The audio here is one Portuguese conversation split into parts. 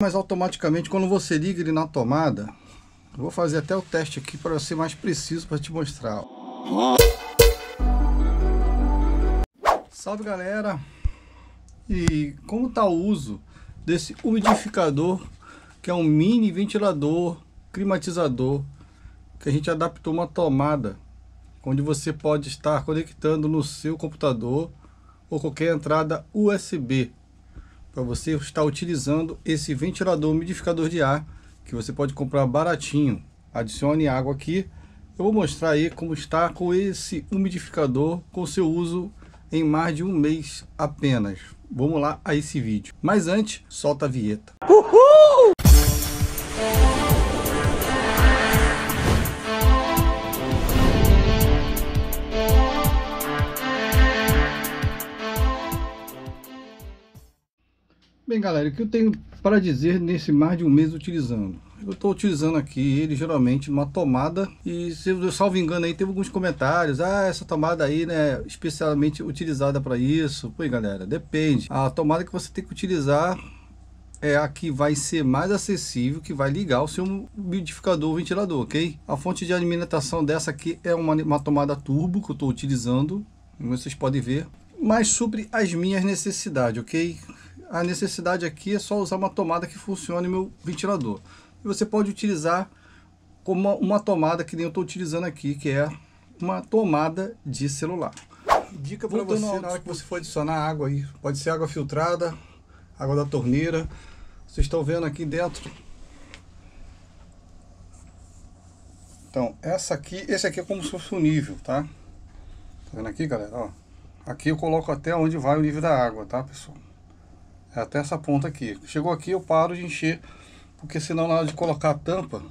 Mas automaticamente quando você liga ele na tomada, vou fazer até o teste aqui para ser mais preciso para te mostrar. Salve galera! E como está o uso desse umidificador, que é um mini ventilador climatizador, que a gente adaptou uma tomada, onde você pode estar conectando no seu computador ou qualquer entrada USB para você estar utilizando esse ventilador umidificador de ar que você pode comprar baratinho. Adicione água aqui. Eu vou mostrar aí como está com esse umidificador com seu uso em mais de um mês apenas. Vamos lá a esse vídeo. Mas antes, solta a vinheta. Uhul! Bem galera, o que eu tenho para dizer nesse mais de um mês utilizando? Eu estou utilizando aqui ele geralmente numa tomada e se eu salvo engano aí teve alguns comentários Ah, essa tomada aí né especialmente utilizada para isso Pois galera, depende A tomada que você tem que utilizar é a que vai ser mais acessível, que vai ligar o seu umidificador ventilador, ok? A fonte de alimentação dessa aqui é uma, uma tomada turbo que eu estou utilizando, vocês podem ver, mas sobre as minhas necessidades, ok? A necessidade aqui é só usar uma tomada que funcione meu ventilador. E você pode utilizar como uma, uma tomada que nem eu estou utilizando aqui, que é uma tomada de celular. Dica para você na hora que você for adicionar água aí, pode ser água filtrada, água da torneira. Vocês estão vendo aqui dentro. Então, essa aqui, esse aqui é como se fosse o nível, tá? Tá vendo aqui, galera? Ó, aqui eu coloco até onde vai o nível da água, tá, pessoal? É até essa ponta aqui. Chegou aqui eu paro de encher, porque senão na hora de colocar a tampa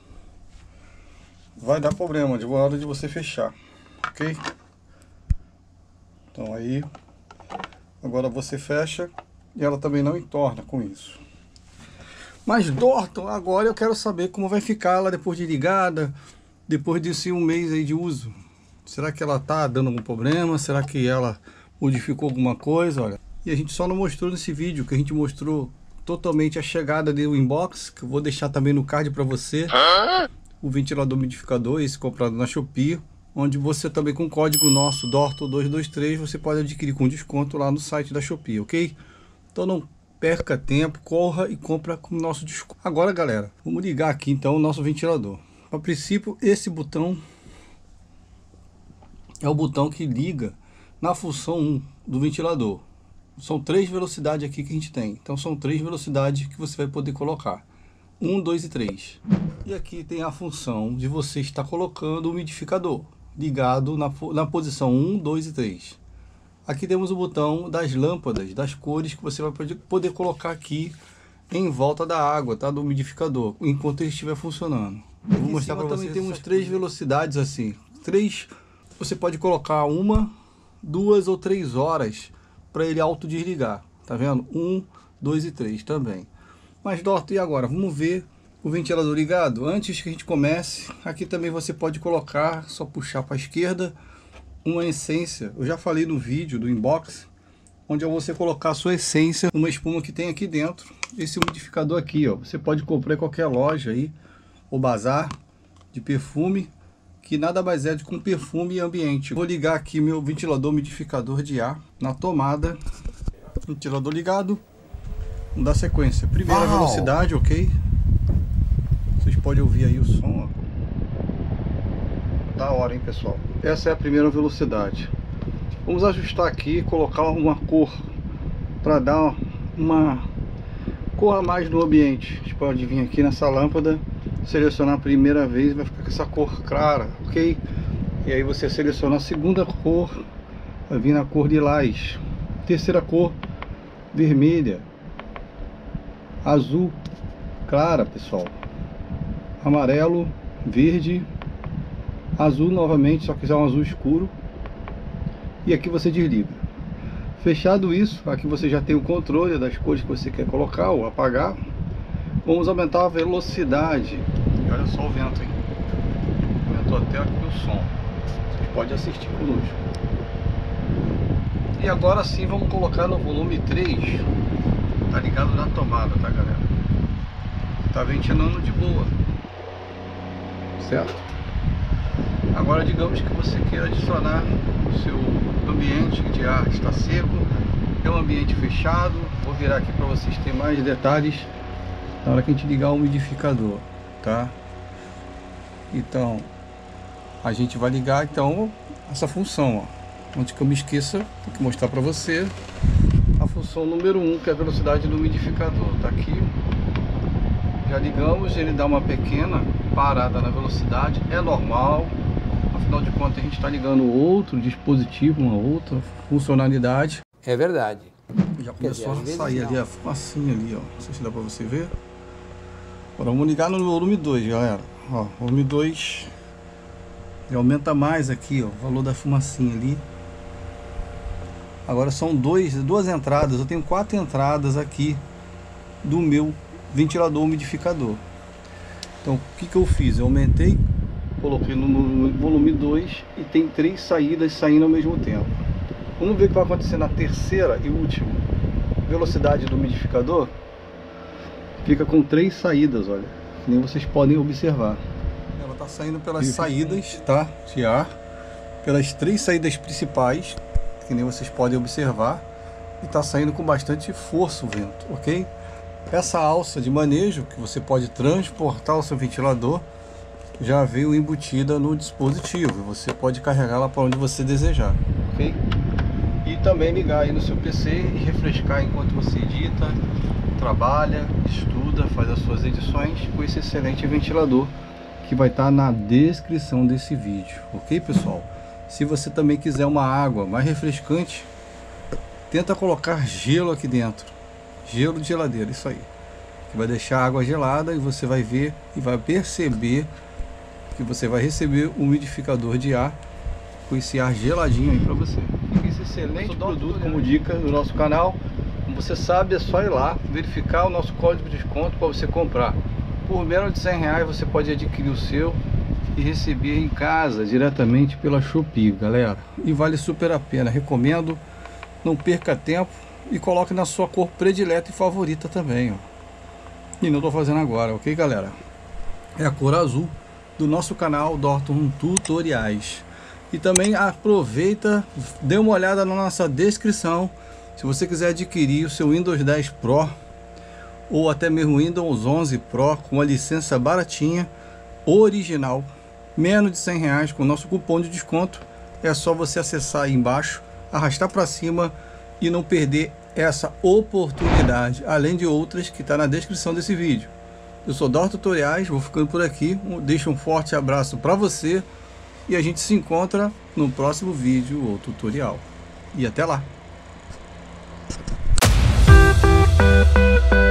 vai dar problema de hora de você fechar, ok? Então aí agora você fecha e ela também não entorna com isso. Mas Dorton, agora eu quero saber como vai ficar ela depois de ligada, depois desse um mês aí de uso. Será que ela tá dando algum problema? Será que ela modificou alguma coisa? Olha, e a gente só não mostrou nesse vídeo, que a gente mostrou totalmente a chegada do inbox, que eu vou deixar também no card para você. O ventilador umidificador, esse comprado na Shopee, onde você também com o código nosso DORTO223 você pode adquirir com desconto lá no site da Shopee, ok? Então não perca tempo, corra e compra com o nosso desconto. Agora galera, vamos ligar aqui então o nosso ventilador. A princípio esse botão é o botão que liga na função 1 do ventilador são três velocidades aqui que a gente tem. Então são três velocidades que você vai poder colocar. 1, 2 e 3. E aqui tem a função de você estar colocando o umidificador ligado na, na posição 1, 2 e 3. Aqui temos o botão das lâmpadas, das cores que você vai poder colocar aqui em volta da água, tá? Do umidificador, enquanto ele estiver funcionando. Eu vou mostrar para vocês. Também temos três velocidades assim. Três, você pode colocar uma, duas ou três horas para ele autodesligar. Tá vendo? Um, dois e três também. Mas Dorto, e agora? Vamos ver o ventilador ligado? Antes que a gente comece, aqui também você pode colocar, só puxar para a esquerda, uma essência. Eu já falei no vídeo do inbox, onde é você colocar a sua essência numa espuma que tem aqui dentro. Esse umidificador aqui, ó, você pode comprar em qualquer loja aí, ou bazar de perfume, que nada mais é do que um perfume ambiente. Vou ligar aqui meu ventilador umidificador de ar na tomada. Ventilador ligado. Vamos dar sequência. Primeira Uau. velocidade, ok? Vocês podem ouvir aí o som. Da hora, hein, pessoal? Essa é a primeira velocidade. Vamos ajustar aqui, colocar uma cor para dar uma cor a mais no ambiente. Vocês podem vir aqui nessa lâmpada selecionar a primeira vez, vai ficar com essa cor clara, ok? E aí você seleciona a segunda cor, vai vir na cor lilás. Terceira cor, vermelha. Azul, clara, pessoal. Amarelo, verde, azul novamente, só quiser um azul escuro. E aqui você desliga. Fechado isso, aqui você já tem o controle das cores que você quer colocar ou apagar. Vamos aumentar a velocidade. E olha só o vento, hein? Aumentou até aqui o som. Você pode assistir conosco. E agora sim vamos colocar no volume 3. Tá ligado na tomada, tá galera? está ventilando de boa, certo? Agora digamos que você queira adicionar o seu ambiente de ar está seco, é um ambiente fechado, vou virar aqui para vocês terem mais detalhes na hora que a gente ligar o umidificador, tá? Então, a gente vai ligar então essa função, ó. Antes que eu me esqueça, tem que mostrar para você a função número 1, um, que é a velocidade do umidificador. Tá aqui. Já ligamos, ele dá uma pequena parada na velocidade, é normal. Afinal de contas, a gente está ligando outro dispositivo, uma outra funcionalidade. É verdade. Já começou dizer, a sair ali a fumacinha ali, ó. Não sei se dá para você ver. Agora vamos ligar no volume 2, galera. Ó, volume 2 aumenta mais aqui, ó, o valor da fumacinha ali. Agora são dois, duas entradas, eu tenho quatro entradas aqui do meu ventilador umidificador. Então o que, que eu fiz? Eu aumentei, coloquei no volume 2 e tem três saídas saindo ao mesmo tempo. Vamos ver o que vai acontecer na terceira e última. Velocidade do umidificador fica com três saídas, olha, que nem vocês podem observar. Ela está saindo pelas fica. saídas, tá, de ar, pelas três saídas principais, que nem vocês podem observar, e está saindo com bastante força o vento, ok? Essa alça de manejo que você pode transportar o seu ventilador já veio embutida no dispositivo. Você pode carregá-la para onde você desejar, ok? E também ligar aí no seu PC e refrescar enquanto você edita, trabalha, estuda, faz as suas edições com esse excelente ventilador que vai estar tá na descrição desse vídeo, ok pessoal? Se você também quiser uma água mais refrescante, tenta colocar gelo aqui dentro, gelo de geladeira, isso aí, que vai deixar a água gelada e você vai ver e vai perceber que você vai receber um umidificador de ar com esse ar geladinho aí para você. Esse excelente produto como dica do nosso canal você sabe, é só ir lá, verificar o nosso código de desconto para você comprar. Por menos de 100 reais você pode adquirir o seu e receber em casa diretamente pela Shopee, galera. E vale super a pena, recomendo. Não perca tempo e coloque na sua cor predileta e favorita também, ó. E não estou fazendo agora, ok, galera? É a cor azul do nosso canal Dorton Tutoriais. E também aproveita, dê uma olhada na nossa descrição se você quiser adquirir o seu Windows 10 Pro ou até mesmo Windows 11 Pro com a licença baratinha, original, menos de 100 reais com o nosso cupom de desconto, é só você acessar aí embaixo, arrastar para cima e não perder essa oportunidade, além de outras que está na descrição desse vídeo. Eu sou Dor Tutoriais, vou ficando por aqui, deixo um forte abraço para você e a gente se encontra no próximo vídeo ou tutorial. E até lá! Thank you